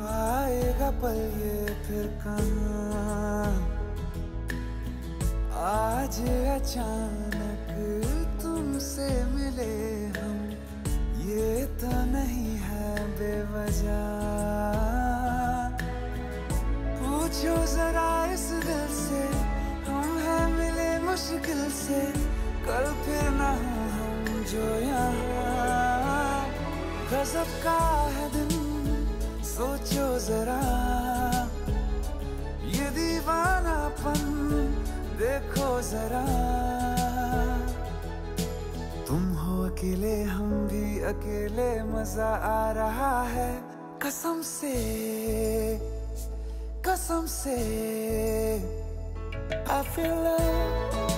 आएगा पल ये फिर कहाँ? आज अचानक तुमसे मिले हम, ये तो नहीं है बेवजह। पूछो जरा इस दिल से, हम हैं मिले मुश्किल से, कल फिर ना हम जो यहाँ। गजब का है दिन जरा। ये दीवानापन देखो जरा। तुम हो अकेले, हम भी अकेले, मज़ा आ रहा है। कसम से कसम से। I feel love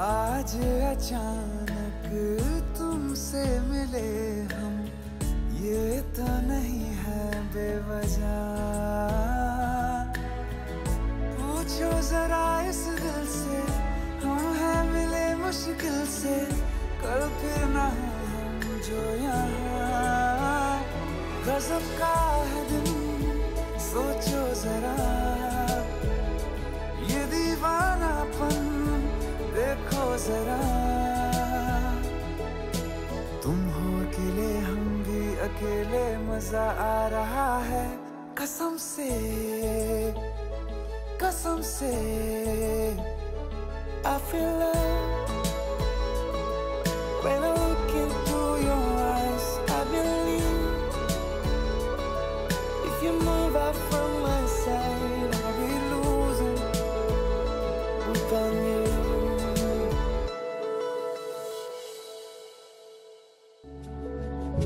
आज अचानक तुमसे मिले हम, ये तो नहीं है बेवजह। पूछो जरा इस दिल से, हम हैं मिले मुश्किल से, कल फिर ना हम जो यहाँ। गजब का है दिन, सोचो जरा। जरा तुम हो अकेले हम भी अकेले मजा आ रहा है कसम से कसम से I feel love when I look into your eyes. I believe if you move out from